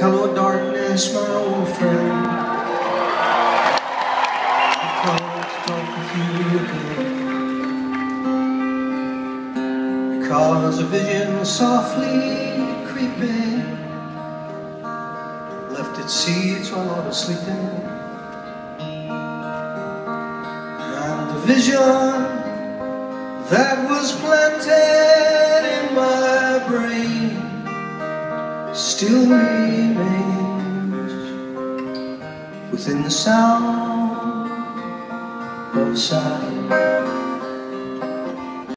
Hello, darkness, my old friend. I called to talk with you again. Because a vision softly creeping left its seeds while I was sleeping. And the vision that was planted. Still remains within the sound of sigh.